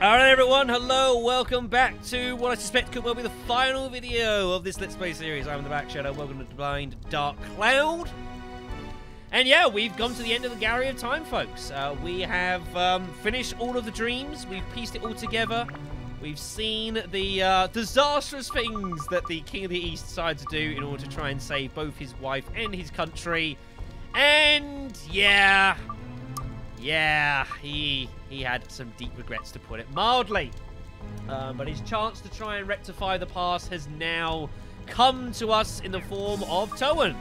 Alright everyone, hello, welcome back to what I suspect could well be the final video of this Let's Play series. I'm the Black Shadow, welcome to the Blind Dark Cloud. And yeah, we've gone to the end of the Gallery of Time, folks. Uh, we have um, finished all of the dreams, we've pieced it all together. We've seen the uh, disastrous things that the King of the East decided to do in order to try and save both his wife and his country. And yeah, yeah, he he had some deep regrets, to put it mildly. Um, but his chance to try and rectify the past has now come to us in the form of Toan.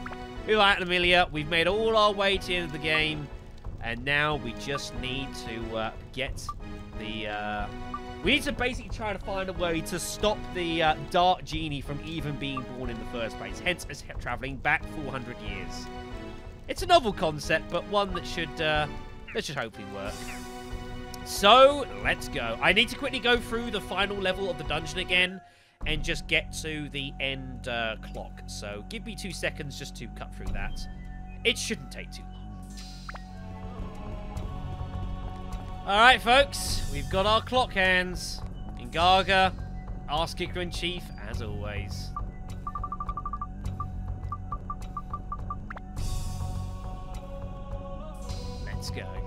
Who at Amelia, we've made all our way to the end of the game, and now we just need to uh, get the. Uh, we need to basically try to find a way to stop the uh, Dark Genie from even being born in the first place. Hence, us traveling back 400 years. It's a novel concept, but one that should uh, just hope hopefully work. So, let's go. I need to quickly go through the final level of the dungeon again and just get to the end uh, clock. So, give me two seconds just to cut through that. It shouldn't take too long. Alright, folks. We've got our clock hands. Ungaga, Ask Kicker in Chief, as always. Let's go.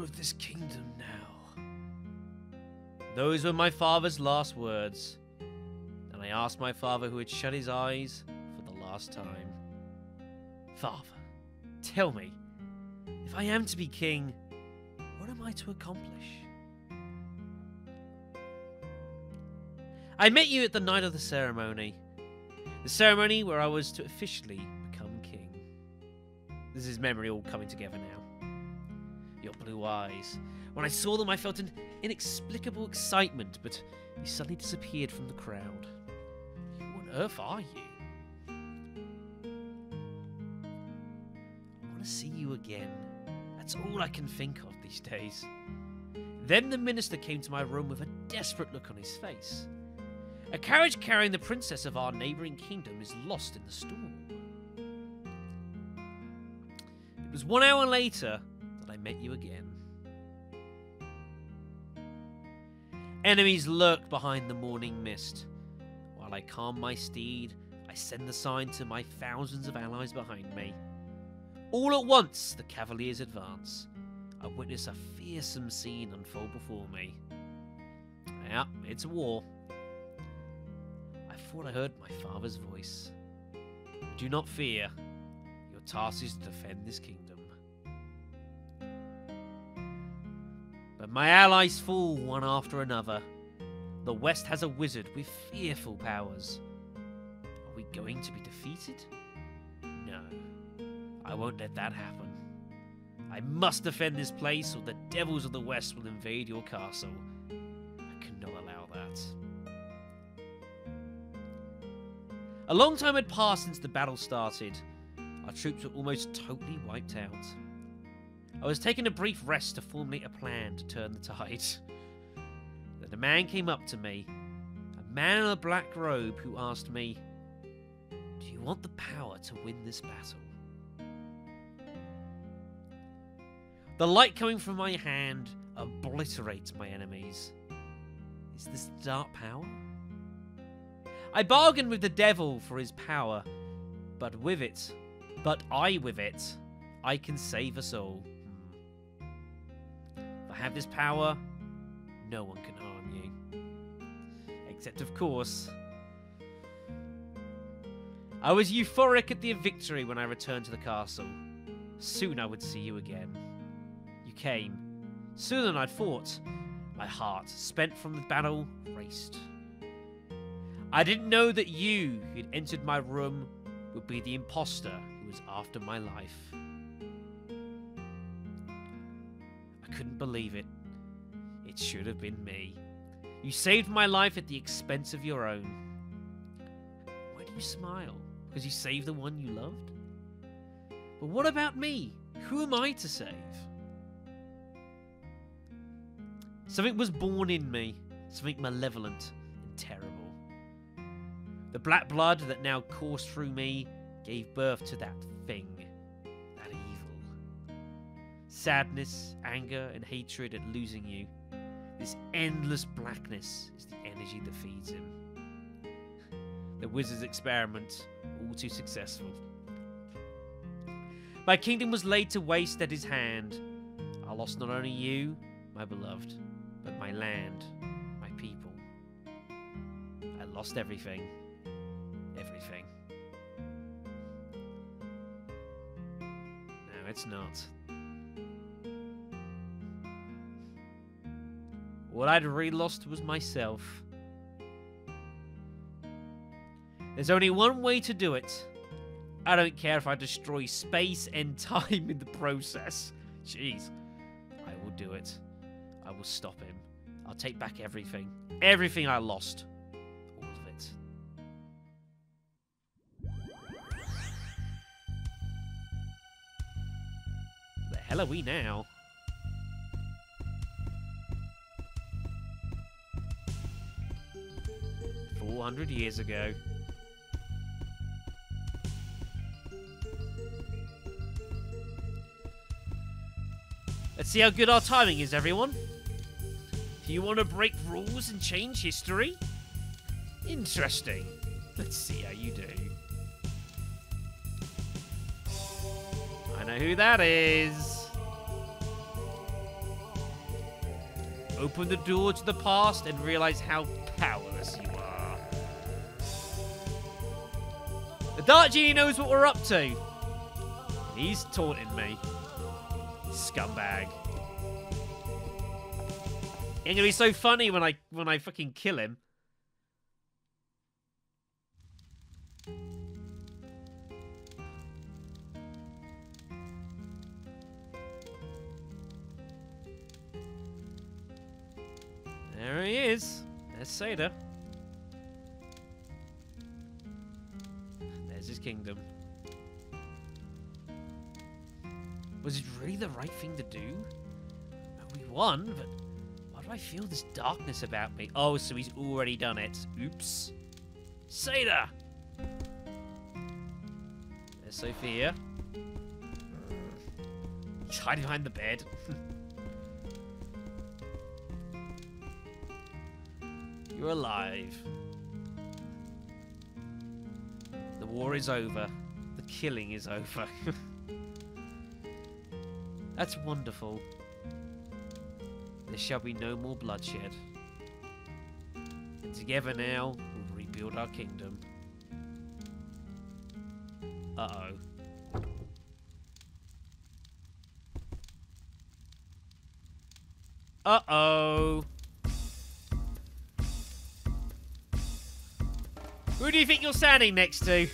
Of this kingdom now. Those were my father's last words, and I asked my father who had shut his eyes for the last time. Father, tell me, if I am to be king, what am I to accomplish? I met you at the night of the ceremony. The ceremony where I was to officially become king. This is memory all coming together now. Your blue eyes. When I saw them, I felt an inexplicable excitement, but you suddenly disappeared from the crowd. Who on earth are you? I want to see you again. That's all I can think of these days. Then the minister came to my room with a desperate look on his face. A carriage carrying the princess of our neighbouring kingdom is lost in the storm. It was one hour later I met you again. Enemies lurk behind the morning mist. While I calm my steed, I send the sign to my thousands of allies behind me. All at once, the cavaliers advance. I witness a fearsome scene unfold before me. Yeah, it's war. I thought I heard my father's voice. Do not fear. Your task is to defend this kingdom. My allies fall one after another. The West has a wizard with fearful powers. Are we going to be defeated? No. I won't let that happen. I must defend this place or the devils of the West will invade your castle. I cannot allow that. A long time had passed since the battle started. Our troops were almost totally wiped out. I was taking a brief rest to formulate a plan to turn the tide. Then a man came up to me, a man in a black robe who asked me, Do you want the power to win this battle? The light coming from my hand obliterates my enemies. Is this dark power? I bargained with the devil for his power, but with it, but I with it, I can save us all. Have this power, no one can harm you. Except, of course, I was euphoric at the victory when I returned to the castle. Soon I would see you again. You came. Sooner than I'd thought. My heart, spent from the battle, raced. I didn't know that you, who'd entered my room, would be the imposter who was after my life. Couldn't believe it. It should have been me. You saved my life at the expense of your own. Why do you smile? Because you saved the one you loved? But what about me? Who am I to save? Something was born in me, something malevolent and terrible. The black blood that now coursed through me gave birth to that thing. Sadness, anger, and hatred at losing you. This endless blackness is the energy that feeds him. The wizard's experiment, all too successful. My kingdom was laid to waste at his hand. I lost not only you, my beloved, but my land, my people. I lost everything. Everything. No, it's not. What I'd really lost was myself. There's only one way to do it. I don't care if I destroy space and time in the process. Jeez. I will do it. I will stop him. I'll take back everything. Everything I lost. All of it. The hell are we now? Hundred years ago. Let's see how good our timing is, everyone. Do you want to break rules and change history? Interesting. Let's see how you do. I know who that is. Open the door to the past and realize how powerless you are. Dark Genie knows what we're up to. He's taunting me. Scumbag. It's gonna be so funny when I when I fucking kill him. There he is. There's Seda. Kingdom. Was it really the right thing to do? We won, but why do I feel this darkness about me? Oh, so he's already done it. Oops. Seda! There's Sophia. Hide behind the bed. You're alive. War is over. The killing is over. That's wonderful. There shall be no more bloodshed. And together now, we'll rebuild our kingdom. Uh-oh. Uh-oh. Who do you think you're standing next to?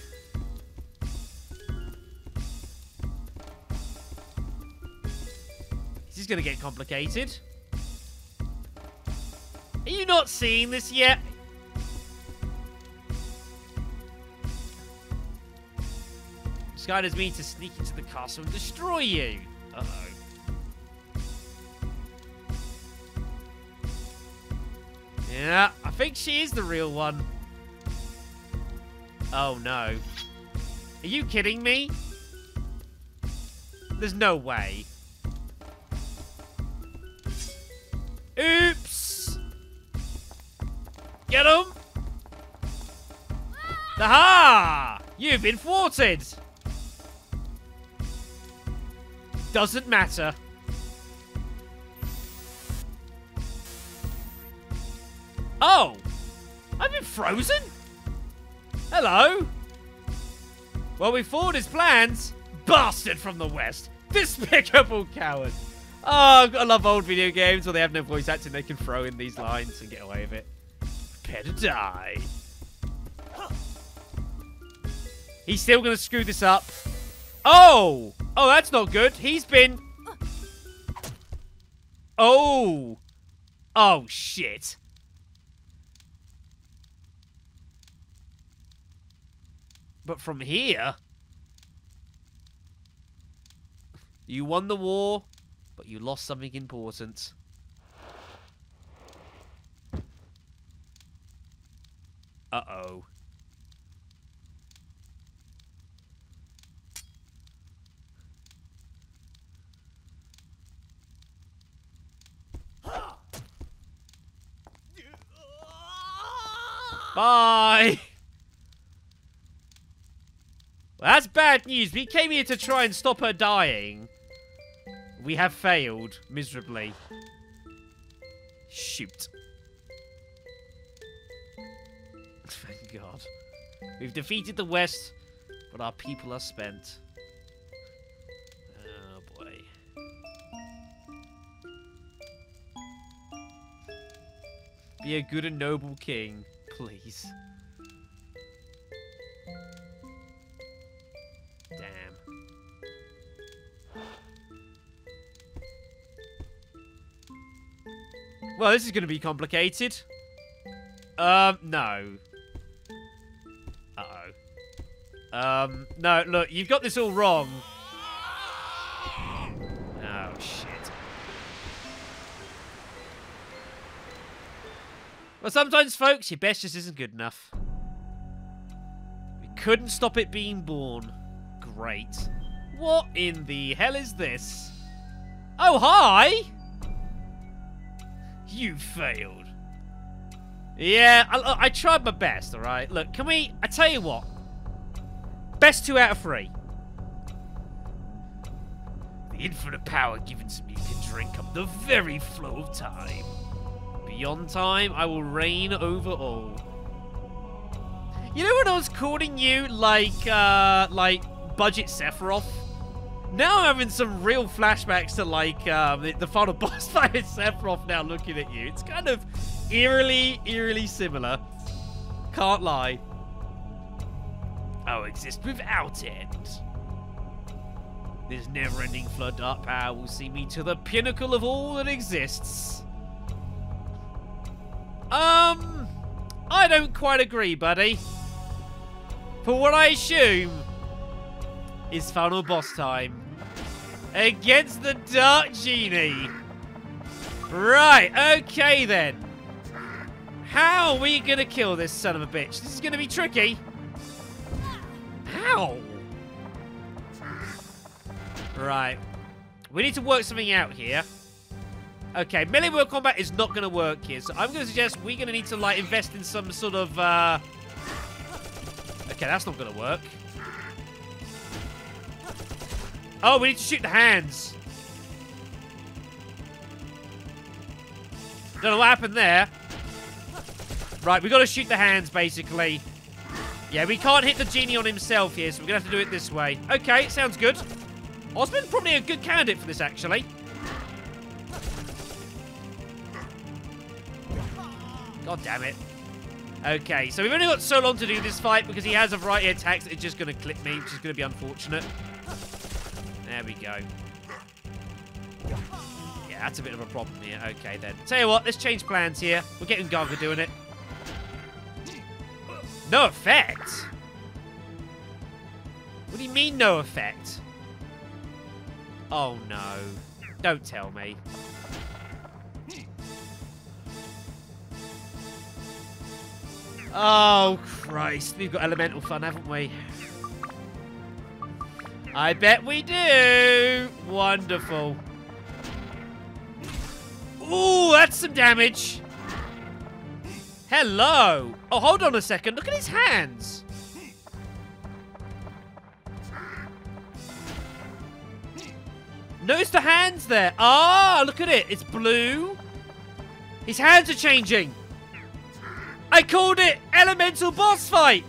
This is going to get complicated. Are you not seeing this yet? Skylar's mean to sneak into the castle and destroy you. Uh-oh. Yeah, I think she is the real one. Oh, no. Are you kidding me? There's no way. Oops! Get him! Aha! You've been thwarted! Doesn't matter. Oh! I've been frozen? Hello? Well, we forward his plans. Bastard from the west. Despicable coward. Oh, I love old video games where they have no voice acting. They can throw in these lines and get away with it. Prepare to die. He's still going to screw this up. Oh! Oh, that's not good. He's been... Oh! Oh, shit. But from here... You won the war, but you lost something important. Uh-oh. Bye! That's bad news. We came here to try and stop her dying. We have failed miserably. Shoot. Thank God. We've defeated the West, but our people are spent. Oh boy. Be a good and noble king, please. Damn. Well, this is going to be complicated. Um, no. Uh-oh. Um, no, look, you've got this all wrong. Oh, shit. Well, sometimes, folks, your best just isn't good enough. We couldn't stop it being born. Great. What in the hell is this? Oh, hi! You failed. Yeah, I, I tried my best, alright? Look, can we... I tell you what. Best two out of three. The infinite power given to me can drink up the very flow of time. Beyond time, I will reign over all. You know when I was calling you like, uh, like Budget Sephiroth? Now I'm having some real flashbacks to like um, the, the final boss fight with Sephiroth now looking at you. It's kind of eerily, eerily similar. Can't lie. I'll exist without end. This never-ending flood up power will see me to the pinnacle of all that exists. Um, I don't quite agree, buddy. For what I assume is final boss time. Against the Dark Genie. Right, okay then. How are we going to kill this son of a bitch? This is going to be tricky. How? Right. We need to work something out here. Okay, melee world combat is not going to work here, so I'm going to suggest we're going to need to, like, invest in some sort of, uh... Okay, that's not going to work. Oh, we need to shoot the hands. Don't know what happened there. Right, we got to shoot the hands, basically. Yeah, we can't hit the genie on himself here, so we're going to have to do it this way. Okay, sounds good. Osmond probably a good candidate for this, actually. God damn it. Okay, so we've only got so long to do this fight because he has a variety of attacks. It's just going to clip me, which is going to be unfortunate. There we go. Yeah, that's a bit of a problem here. Okay, then. Tell you what, let's change plans here. We're getting Gaga doing it. No effect? What do you mean, no effect? Oh, no. Don't tell me. Oh, Christ. We've got elemental fun, haven't we? I bet we do. Wonderful. Ooh, that's some damage. Hello. Oh, hold on a second. Look at his hands. Notice the hands there. Ah, look at it. It's blue. His hands are changing. I called it elemental boss fight.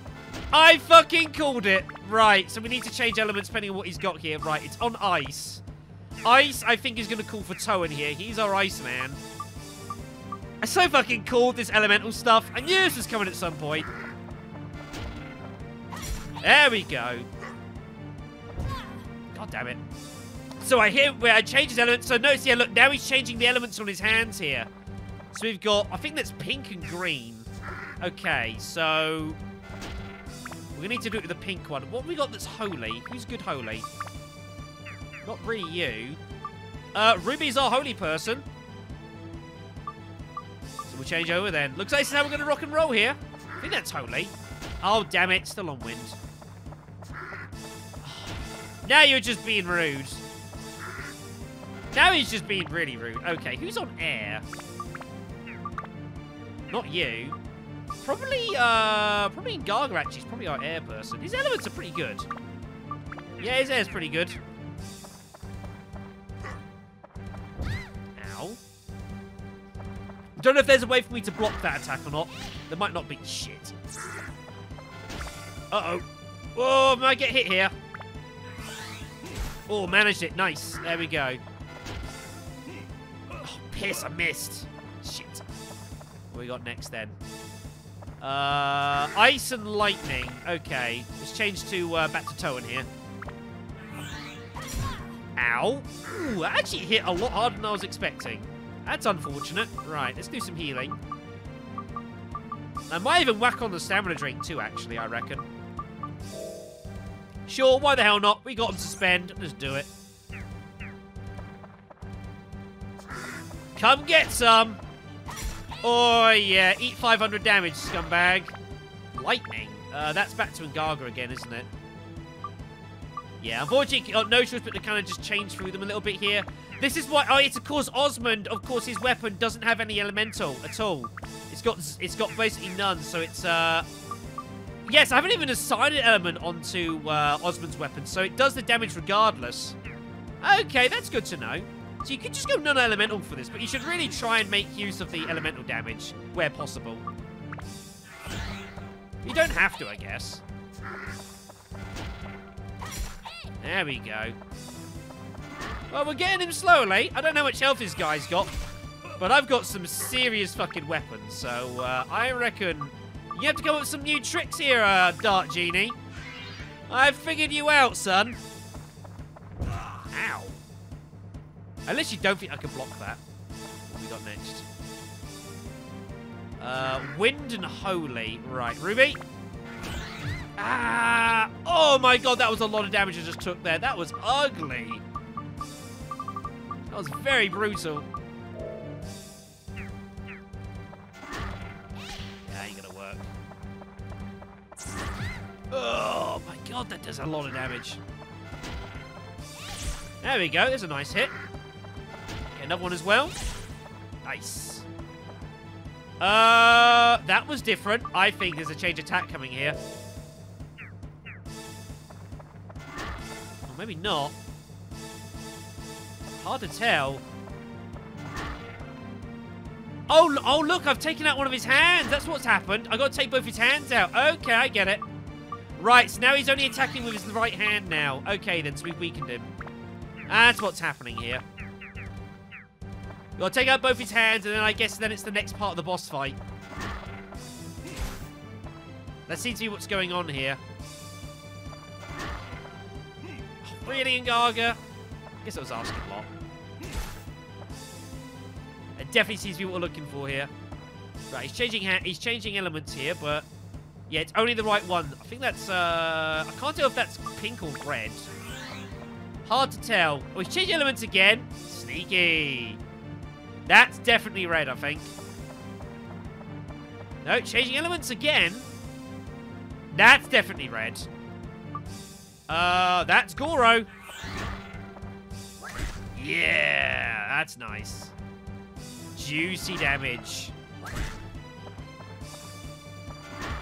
I fucking called it. Right, so we need to change elements depending on what he's got here. Right, it's on ice. Ice, I think, is going to call for Toan here. He's our ice man. I so fucking called this elemental stuff. I knew this was coming at some point. There we go. God damn it. So I hear where I change his elements. So notice, yeah, look, now he's changing the elements on his hands here. So we've got, I think that's pink and green. Okay, so to need to do it with the pink one. What we got that's holy? Who's good holy? Not really you. Uh, Ruby's our holy person. So we'll change over then. Looks like this is how we're going to rock and roll here. I think that's holy. Oh, damn it. Still on wind. Now you're just being rude. Now he's just being really rude. Okay, who's on air? Not you. Probably, uh, probably actually. He's probably our air person. His elements are pretty good. Yeah, his air's pretty good. Ow. Don't know if there's a way for me to block that attack or not. There might not be. Shit. Uh-oh. Oh, might get hit here. Oh, managed it. Nice. There we go. Oh, piss, I missed. Shit. What we got next then? Uh, ice and lightning. Okay. Let's change to uh, back to Toan here. Ow. Ooh, I actually hit a lot harder than I was expecting. That's unfortunate. Right, let's do some healing. I might even whack on the stamina drink too, actually, I reckon. Sure, why the hell not? We got him to spend. Let's do it. Come get some. Oh, yeah. Eat 500 damage, scumbag. Lightning. Uh, that's back to Ungaga again, isn't it? Yeah, unfortunately, oh, no choice but to kind of just change through them a little bit here. This is why, oh, it's of course Osmond, of course his weapon doesn't have any elemental at all. It's got, it's got basically none, so it's, uh, Yes, I haven't even assigned an element onto uh, Osmond's weapon, so it does the damage regardless. Okay, that's good to know. So you could just go non-elemental for this, but you should really try and make use of the elemental damage where possible. You don't have to, I guess. There we go. Well, we're getting him slowly. I don't know much health this guy's got, but I've got some serious fucking weapons, so uh, I reckon you have to come up with some new tricks here, uh, Dark Genie. I've figured you out, son. Ow. Unless you don't think I can block that. What we got next? Uh, wind and Holy. Right, Ruby. Ah! Oh my god, that was a lot of damage I just took there. That was ugly. That was very brutal. That ain't gonna work. Oh my god, that does a lot of damage. There we go, there's a nice hit. Another one as well. Nice. Uh, that was different. I think there's a change attack coming here. Or maybe not. Hard to tell. Oh, oh, look, I've taken out one of his hands. That's what's happened. i got to take both his hands out. Okay, I get it. Right, so now he's only attacking with his right hand now. Okay, then, so we've weakened him. That's what's happening here. Gotta take out both his hands, and then I guess then it's the next part of the boss fight. Let's see, see what's going on here. Really, Ungaga? I guess I was asking a lot. It definitely seems to be what we're looking for here. Right, he's changing he's changing elements here, but yeah, it's only the right one. I think that's, uh... I can't tell if that's pink or red. Hard to tell. Oh, he's changing elements again. Sneaky. That's definitely red, I think. No, changing elements again. That's definitely red. Uh, that's Goro. Yeah, that's nice. Juicy damage.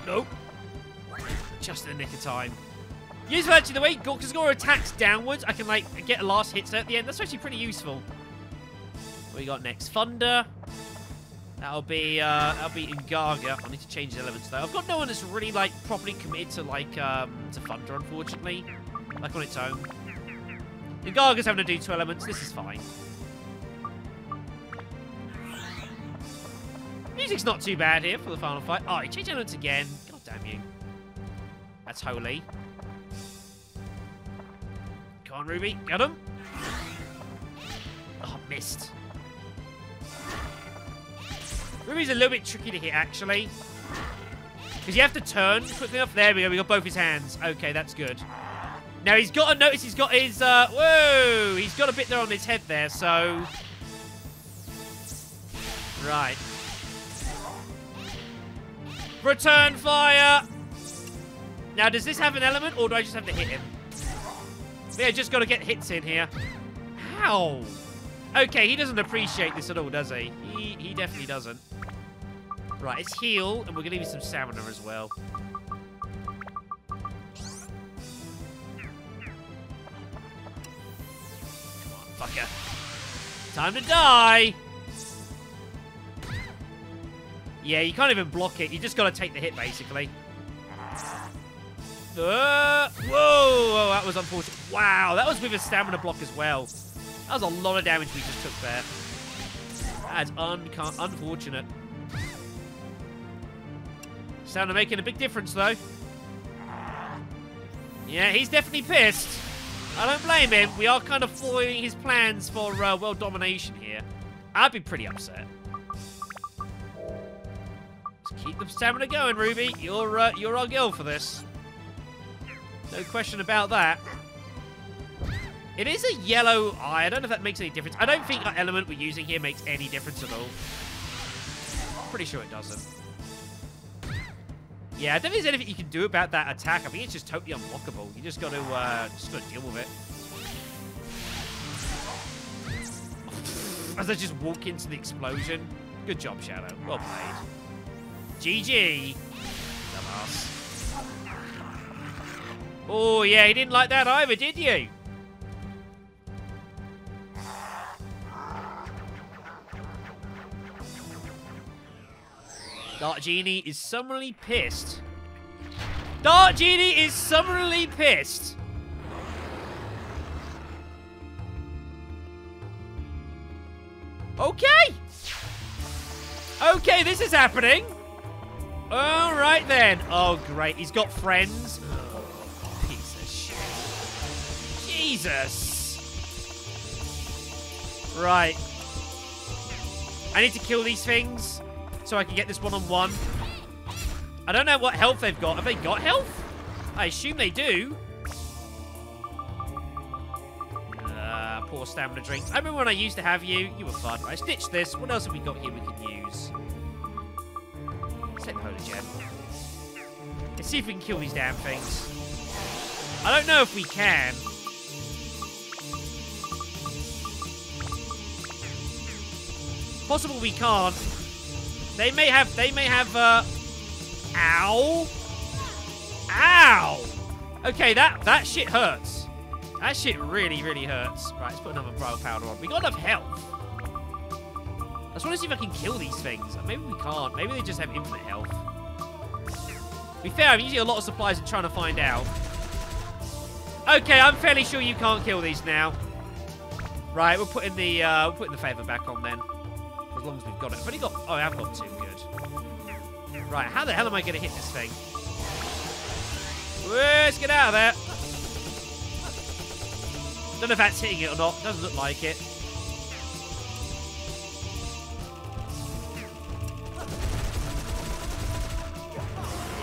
Nope. Just in the nick of time. Use actually the way Gorkazgora attacks downwards, I can like get a last hit at the end. That's actually pretty useful. We got next? Thunder. That'll be uh that'll be Ungaga. I need to change the elements though. I've got no one that's really like properly committed to like um to Thunder, unfortunately. Like on its own. Ungaga's having to do two elements, this is fine. Music's not too bad here for the final fight. Oh, he changed elements again. God damn you. That's holy. Come on, Ruby. Get him. Oh, missed. Ruby's a little bit tricky to hit, actually. Because you have to turn quickly enough. There we go. We got both his hands. Okay, that's good. Now, he's got to notice he's got his... Uh, whoa! He's got a bit there on his head there, so... Right. Return fire! Now, does this have an element, or do I just have to hit him? Yeah, just got to get hits in here. How? Okay, he doesn't appreciate this at all, does he? He, he definitely doesn't. Right, it's heal, and we're going to give you some stamina as well. On, fucker. Time to die! Yeah, you can't even block it. You just got to take the hit, basically. Uh, whoa, whoa, that was unfortunate. Wow, that was with a stamina block as well. That was a lot of damage we just took there. That's un unfortunate. Stamina making a big difference, though. Yeah, he's definitely pissed. I don't blame him. We are kind of foiling his plans for uh, world domination here. I'd be pretty upset. Just keep the stamina going, Ruby. You're, uh, you're our girl for this. No question about that. It is a yellow eye. I don't know if that makes any difference. I don't think our element we're using here makes any difference at all. Pretty sure it doesn't. Yeah, I don't think there's anything you can do about that attack. I think it's just totally unblockable. You just got to, uh, just got to deal with it. As I just walk into the explosion. Good job, Shadow. Well played. GG. Dumbass. Oh, yeah, he didn't like that either, did you? Dark Genie is summarily pissed. Dark Genie is summarily pissed. Okay. Okay, this is happening. All right, then. Oh, great. He's got friends. Piece of shit. Jesus! Right. I need to kill these things so I can get this one-on-one. -on -one. I don't know what health they've got. Have they got health? I assume they do. Uh, poor stamina drinks. I remember when I used to have you. You were fun. I stitched this. What else have we got here we can use? Set Polar Gem. Let's see if we can kill these damn things. I don't know if we can. Possible we can't. They may have, they may have, uh... Ow! Ow! Okay, that, that shit hurts. That shit really, really hurts. Right, let's put another Bile Powder on. We got enough health. I just want to see if I can kill these things. Maybe we can't. Maybe they just have infinite health. To be fair, I'm using a lot of supplies and trying to find out. Okay, I'm fairly sure you can't kill these now. Right, we're putting the uh, we're putting the favor back on then as long as we've got it. I've only got... Oh, I have got two. Good. Right, how the hell am I going to hit this thing? Let's get out of there. Don't know if that's hitting it or not. Doesn't look like it.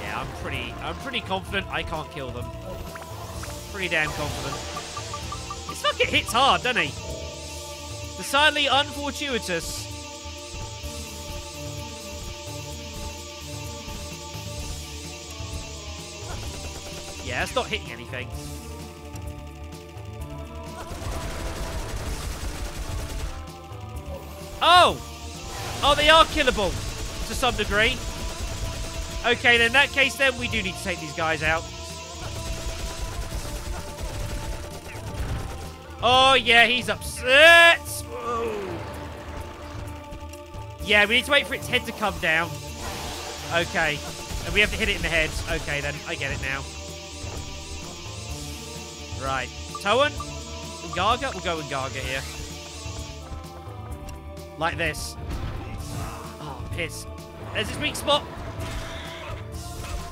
Yeah, I'm pretty... I'm pretty confident I can't kill them. Pretty damn confident. This fucking hits hard, doesn't he? Decidedly unfortuitous. It's not hitting anything. Oh! Oh, they are killable to some degree. Okay, then in that case, then we do need to take these guys out. Oh, yeah, he's upset. Whoa. Yeah, we need to wait for its head to come down. Okay. And we have to hit it in the head. Okay, then. I get it now. Right. Toan? Gaga? We'll go with Gaga here. Like this. Oh, piss. There's his weak spot.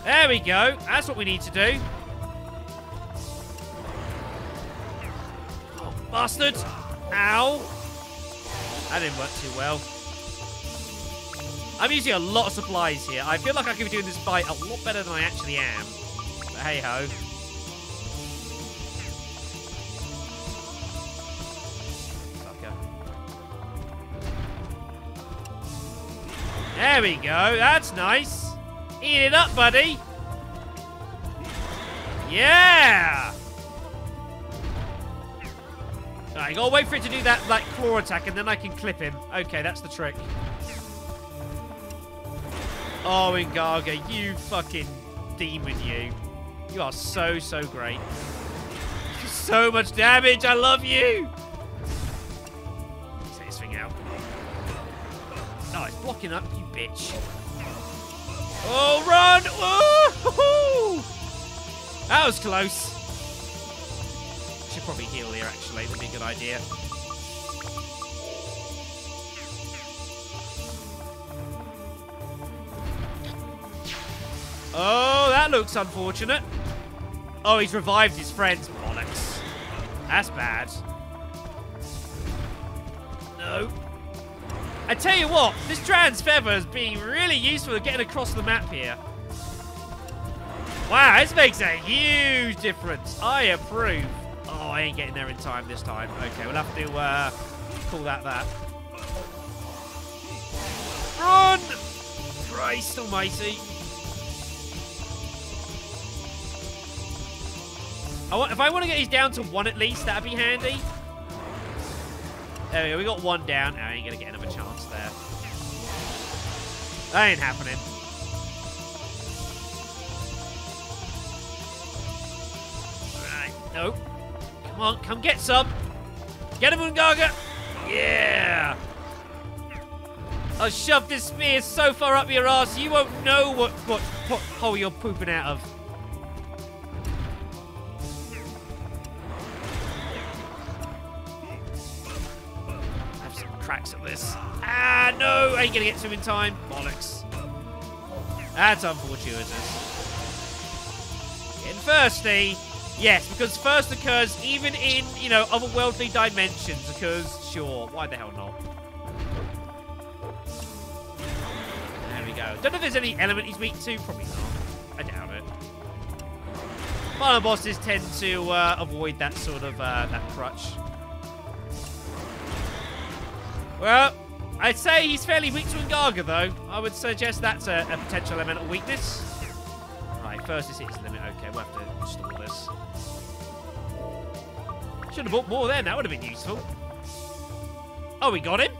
There we go. That's what we need to do. Oh, bastard. Ow. That didn't work too well. I'm using a lot of supplies here. I feel like I could be doing this fight a lot better than I actually am. But hey-ho. There we go. That's nice. Eat it up, buddy. Yeah! Alright, gotta wait for it to do that, like, claw attack, and then I can clip him. Okay, that's the trick. Oh, Ungaga, you fucking demon, you. You are so, so great. So much damage, I love you! Take this thing out. Oh, it's blocking up, bitch. Oh, run! That was close. Should probably heal here, actually. That'd be a good idea. Oh, that looks unfortunate. Oh, he's revived his friends. Bollocks. That's bad. No. I tell you what, this trans feather is being really useful at getting across the map here. Wow, this makes a huge difference. I approve. Oh, I ain't getting there in time this time. Okay, we'll have to uh, call that that. Run! Christ almighty. I want, if I want to get these down to one at least, that'd be handy. There we go. We got one down. I ain't going to get another chance That ain't happening. Nope. Come on. Come get some. Get him, Ungaga. Yeah. I'll shove this spear so far up your ass you won't know what, what, what hole you're pooping out of. I have some cracks at this. No! Ain't gonna get to him in time. Bollocks. That's unfortunate. Getting thirsty. Yes, because first occurs even in, you know, otherworldly dimensions. Because, sure, why the hell not? There we go. Don't know if there's any element he's weak to. Probably not. I doubt it. Final bosses tend to uh, avoid that sort of, uh, that crutch. Well, I'd say he's fairly weak to Ungaga, though. I would suggest that's a, a potential elemental weakness. Right, first is his limit. Okay, we'll have to install this. Should have bought more then. That would have been useful. Oh, we got him?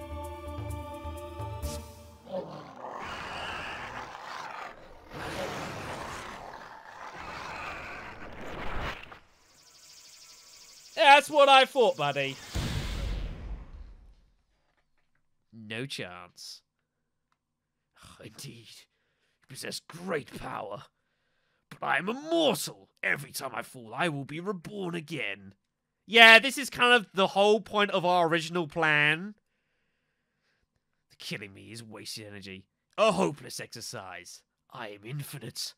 That's what I thought, buddy. No chance. Indeed, you possess great power. But I am immortal. Every time I fall, I will be reborn again. Yeah, this is kind of the whole point of our original plan. Killing me is wasted energy. A hopeless exercise. I am infinite.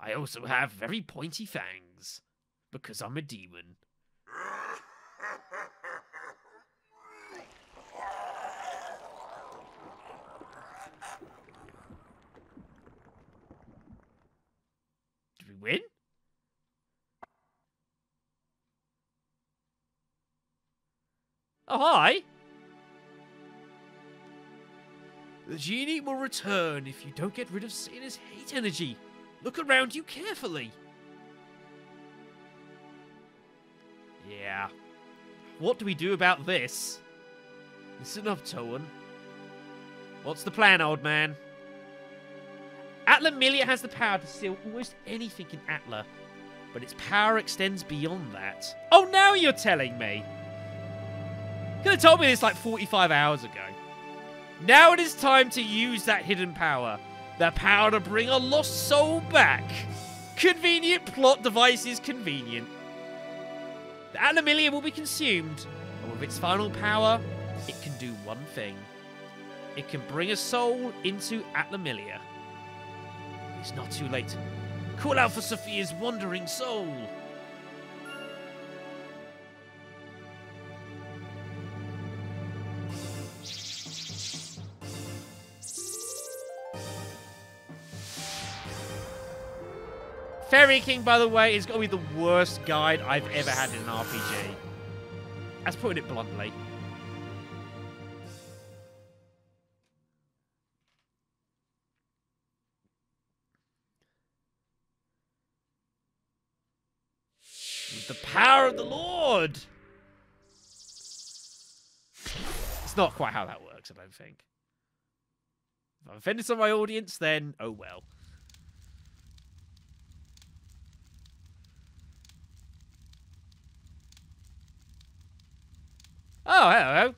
I also have very pointy fangs. Because I'm a demon. win? Oh, hi. The genie will return if you don't get rid of Santa's hate energy. Look around you carefully. Yeah. What do we do about this? Listen up, Toan. What's the plan, old man? Atla has the power to steal almost anything in Atla, but its power extends beyond that. Oh, now you're telling me! Could have told me this like 45 hours ago. Now it is time to use that hidden power. The power to bring a lost soul back. Convenient plot device is convenient. The Atla will be consumed, and with its final power, it can do one thing. It can bring a soul into Atlamillia. it's not too late. Call out for Sophia's wandering soul. Fairy King, by the way, is going to be the worst guide I've ever had in an RPG. That's putting it bluntly. With the power of the Lord! It's not quite how that works, I don't think. If I've offended some of my audience, then oh well. Oh, hello.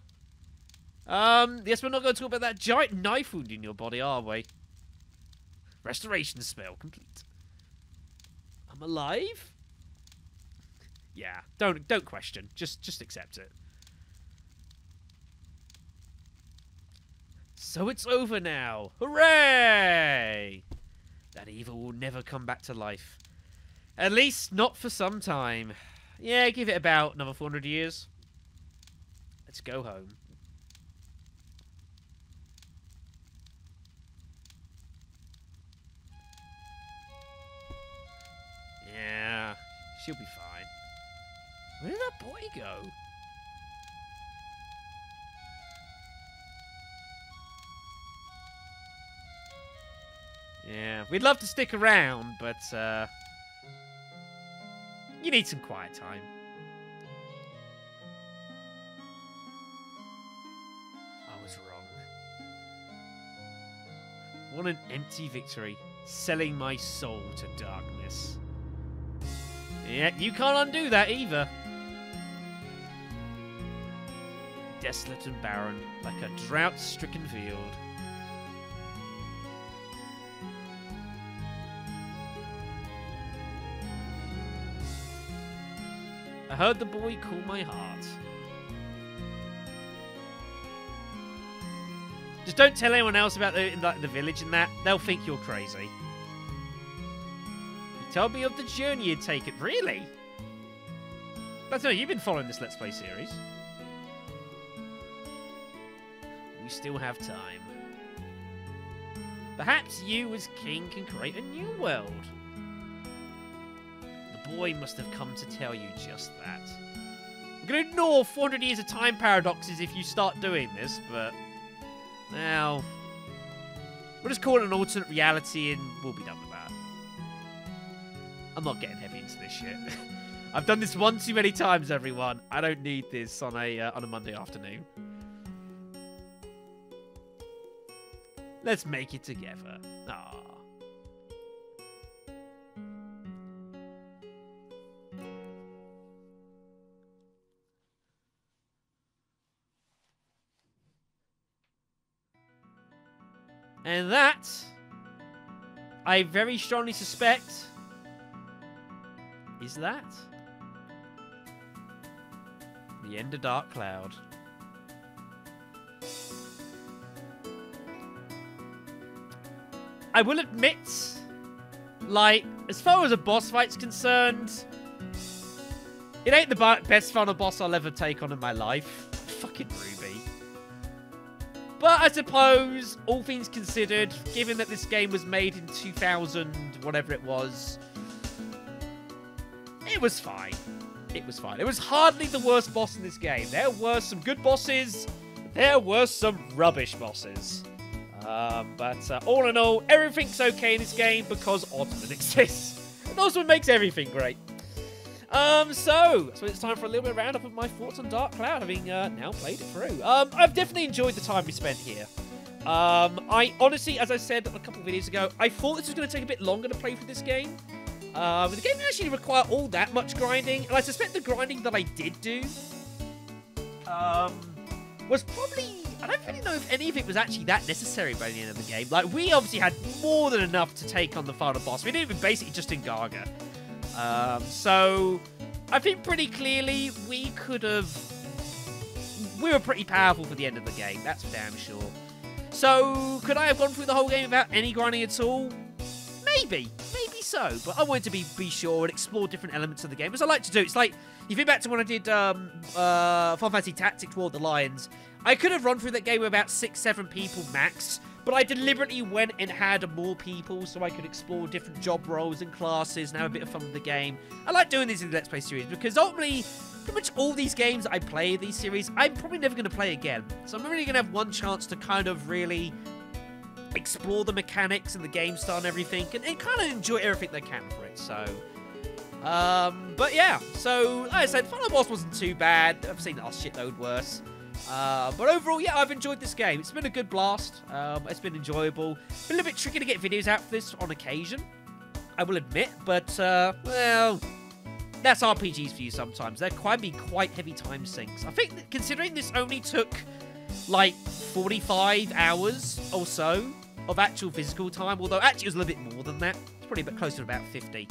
Um, yes, we're not going to talk about that giant knife wound in your body, are we? Restoration spell complete. I'm alive? Yeah, don't don't question. Just just accept it. So it's over now. Hooray! That evil will never come back to life. At least not for some time. Yeah, give it about another 400 years. Let's go home. Yeah, she'll be fine. Where did that boy go? Yeah, we'd love to stick around, but uh, you need some quiet time. What an empty victory, selling my soul to darkness. Yeah, you can't undo that either. Desolate and barren, like a drought-stricken field. I heard the boy call my heart. Just don't tell anyone else about the, the village and that. They'll think you're crazy. You told me of the journey you'd taken. Really? That's no, you've been following this Let's Play series. We still have time. Perhaps you, as king, can create a new world. The boy must have come to tell you just that. I'm going to ignore 400 years of time paradoxes if you start doing this, but... Now... We'll just call it an alternate reality and we'll be done with that. I'm not getting heavy into this shit. I've done this one too many times, everyone. I don't need this on a uh, on a Monday afternoon. Let's make it together. Ah. And that, I very strongly suspect, is that. The end of Dark Cloud. I will admit, like, as far as a boss fight's concerned, it ain't the best final boss I'll ever take on in my life. Fucking Ruby. But I suppose, all things considered, given that this game was made in 2000, whatever it was, it was fine. It was fine. It was hardly the worst boss in this game. There were some good bosses. There were some rubbish bosses. Um, but uh, all in all, everything's okay in this game because Osmond exists. And what makes everything great. Um, so, so it's time for a little bit of roundup of my thoughts on Dark Cloud, having uh, now played it through. Um, I've definitely enjoyed the time we spent here. Um, I honestly, as I said a couple of videos ago, I thought this was going to take a bit longer to play through this game. Um, the game didn't actually require all that much grinding, and I suspect the grinding that I did do um, was probably... I don't really know if any of it was actually that necessary by the end of the game. Like, we obviously had more than enough to take on the final boss. We did it basically just Ungaga. Um, so, I think pretty clearly we could have... We were pretty powerful for the end of the game, that's for damn sure. So, could I have gone through the whole game without any grinding at all? Maybe. Maybe so. But I wanted to be, be sure and explore different elements of the game, as I like to do. It's like, you think back to when I did um, uh, Final Fantasy Tactics War of the Lions, I could have run through that game with about six, seven people max, but I deliberately went and had more people so I could explore different job roles and classes and have a bit of fun with the game. I like doing these in the Let's Play series because ultimately, pretty much all these games I play these series, I'm probably never going to play again. So I'm really going to have one chance to kind of really explore the mechanics and the game style and everything and, and kind of enjoy everything they can for it. So, Um, but yeah, so like I said, final boss wasn't too bad. I've seen a shitload worse. Uh, but overall, yeah, I've enjoyed this game. It's been a good blast. Um, it's been enjoyable. Been a little bit tricky to get videos out for this on occasion, I will admit. But, uh, well, that's RPGs for you sometimes. They're quite be quite heavy time sinks. I think considering this only took like 45 hours or so of actual physical time, although actually it was a little bit more than that. It's probably a bit closer to about 50.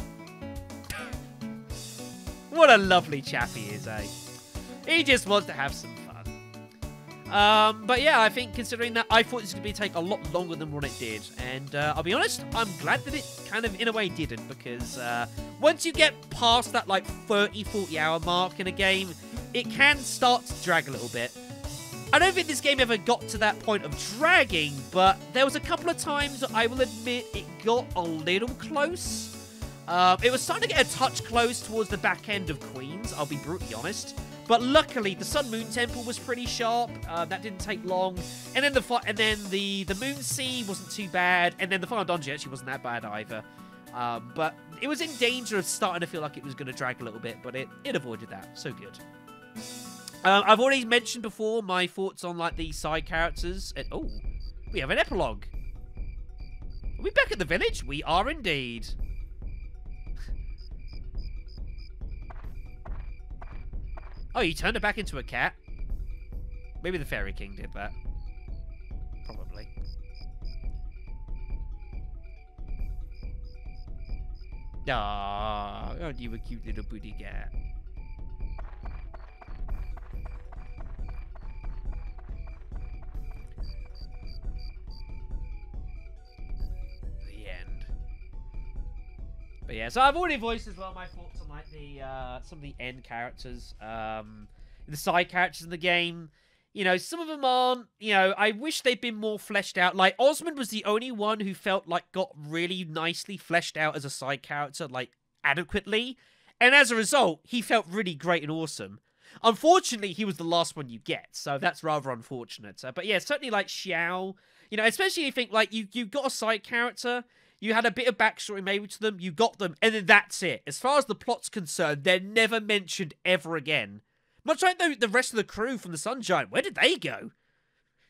what a lovely chap he is, eh? He just wants to have some um, but yeah, I think considering that, I thought this was going to take a lot longer than what it did. And uh, I'll be honest, I'm glad that it kind of, in a way, didn't. Because uh, once you get past that, like, 30, 40 hour mark in a game, it can start to drag a little bit. I don't think this game ever got to that point of dragging, but there was a couple of times, I will admit, it got a little close. Um, it was starting to get a touch close towards the back end of Queens, I'll be brutally honest. But luckily, the Sun Moon Temple was pretty sharp. Uh, that didn't take long. And then the and then the the Moon Sea wasn't too bad. And then the final dungeon actually wasn't that bad either. Um, but it was in danger of starting to feel like it was going to drag a little bit, but it, it avoided that. So good. Um, I've already mentioned before my thoughts on like the side characters. And, oh, we have an epilogue. Are we back at the village? We are indeed. Oh, you turned it back into a cat? Maybe the Fairy King did that. Probably. Ah, aren't you a cute little booty cat? But yeah, so I've already voiced as well my thoughts on like the uh, some of the end characters, um, the side characters in the game. You know, some of them aren't. You know, I wish they'd been more fleshed out. Like Osmond was the only one who felt like got really nicely fleshed out as a side character, like adequately, and as a result, he felt really great and awesome. Unfortunately, he was the last one you get, so that's rather unfortunate. Uh, but yeah, certainly like Xiao, you know, especially if you think like you you got a side character you had a bit of backstory maybe to them, you got them, and then that's it. As far as the plot's concerned, they're never mentioned ever again. Much like the, the rest of the crew from the Sun Giant. Where did they go?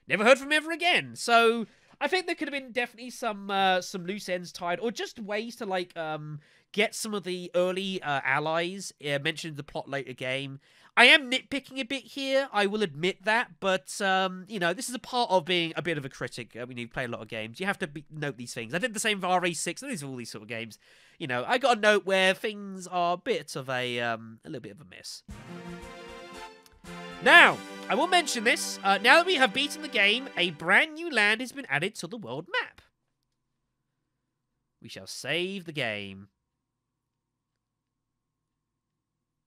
Never heard from ever again. So I think there could have been definitely some uh, some loose ends tied, or just ways to like um, get some of the early uh, allies uh, mentioned the plot later game. I am nitpicking a bit here, I will admit that, but, um, you know, this is a part of being a bit of a critic I mean, you play a lot of games. You have to be, note these things. I did the same for RE6, and these are all these sort of games. You know, I got a note where things are a bit of a, um, a little bit of a miss. Now, I will mention this. Uh, now that we have beaten the game, a brand new land has been added to the world map. We shall save the game.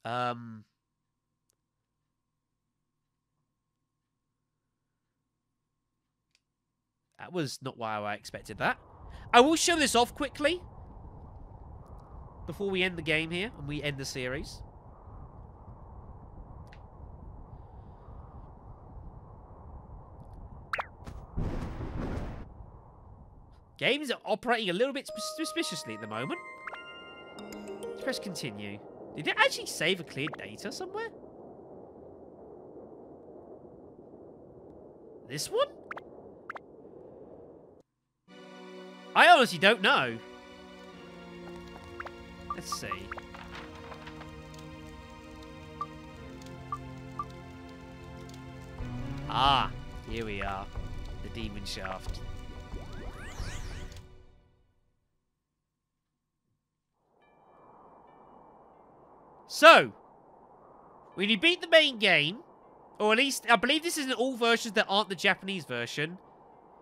Um, That was not why I expected that. I will show this off quickly. Before we end the game here and we end the series. Games are operating a little bit suspiciously at the moment. Press continue. Did it actually save a cleared data somewhere? This one? I honestly don't know. Let's see. Ah, here we are. The Demon Shaft. So, when you beat the main game, or at least, I believe this is in all versions that aren't the Japanese version,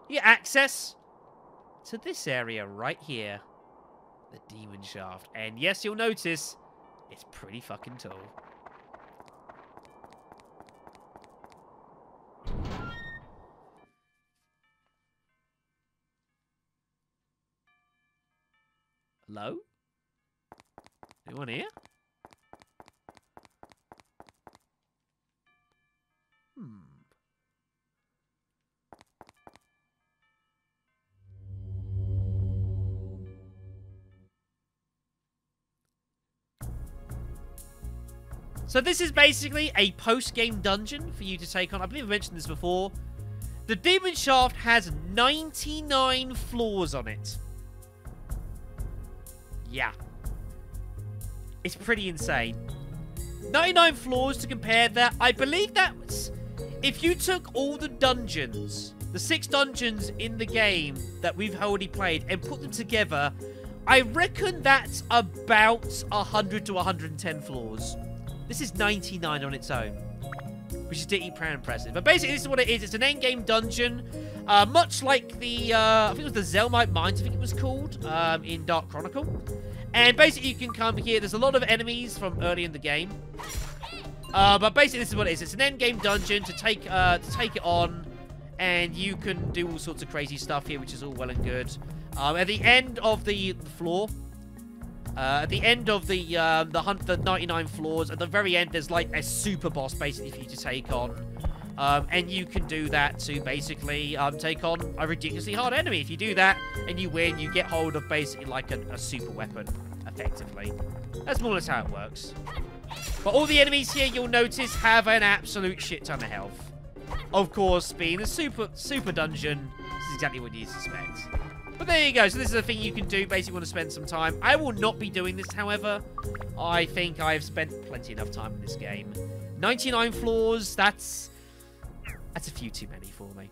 you get access to this area right here. The Demon Shaft. And yes, you'll notice, it's pretty fucking tall. Hello? Anyone here? So this is basically a post-game dungeon for you to take on. I believe I mentioned this before. The Demon Shaft has 99 floors on it. Yeah. It's pretty insane. 99 floors to compare that. I believe that's... If you took all the dungeons, the six dungeons in the game that we've already played, and put them together, I reckon that's about 100 to 110 floors. This is 99 on its own which is pretty impressive. But basically, this is what it is. It's an endgame dungeon, uh, much like the, uh, I think it was the Zelmite Mines, I think it was called, um, in Dark Chronicle. And basically, you can come here. There's a lot of enemies from early in the game. Uh, but basically, this is what it is. It's an endgame dungeon to take, uh, to take it on. And you can do all sorts of crazy stuff here, which is all well and good. Um, at the end of the floor, uh, at the end of the uh, the hunt, the 99 floors, at the very end, there's like a super boss basically for you to take on. Um, and you can do that to basically um, take on a ridiculously hard enemy. If you do that and you win, you get hold of basically like a, a super weapon, effectively. That's more or less how it works. But all the enemies here, you'll notice, have an absolute shit ton of health. Of course, being a super super dungeon, this is exactly what you suspect. But there you go. So this is a thing you can do. Basically, want to spend some time. I will not be doing this, however. I think I have spent plenty enough time in this game. 99 floors. That's that's a few too many for me.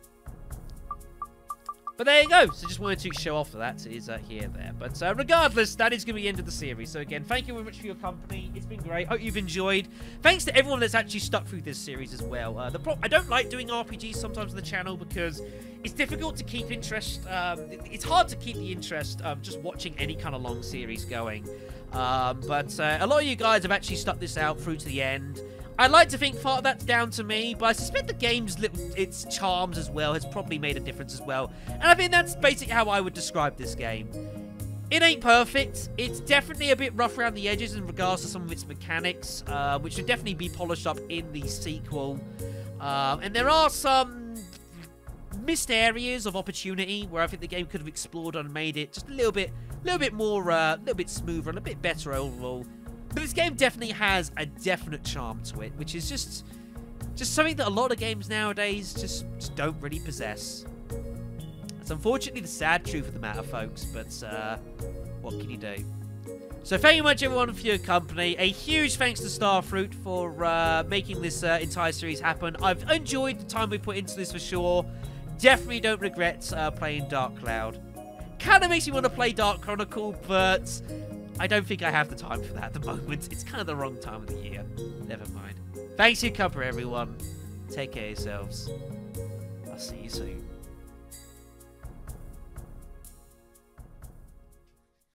But there you go. So just wanted to show off that is uh, here there. But uh, regardless, that is going to be the end of the series. So again, thank you very much for your company. It's been great. Hope you've enjoyed. Thanks to everyone that's actually stuck through this series as well. Uh, the pro I don't like doing RPGs sometimes on the channel because it's difficult to keep interest. Um, it's hard to keep the interest of just watching any kind of long series going. Um, but uh, a lot of you guys have actually stuck this out through to the end. I like to think part of that's down to me, but I suspect the game's its charms as well has probably made a difference as well. And I think that's basically how I would describe this game. It ain't perfect. It's definitely a bit rough around the edges in regards to some of its mechanics, uh, which should definitely be polished up in the sequel. Um, and there are some missed areas of opportunity where I think the game could have explored and made it just a little bit, little bit more, a uh, little bit smoother and a bit better overall. But this game definitely has a definite charm to it, which is just just something that a lot of games nowadays just, just don't really possess. It's unfortunately the sad truth of the matter, folks, but uh, what can you do? So thank you much, everyone, for your company. A huge thanks to Starfruit for uh, making this uh, entire series happen. I've enjoyed the time we put into this for sure. Definitely don't regret uh, playing Dark Cloud. Kind of makes me want to play Dark Chronicle, but I don't think I have the time for that at the moment. It's kind of the wrong time of the year. Never mind. Thanks for your company, everyone. Take care of yourselves. I'll see you soon.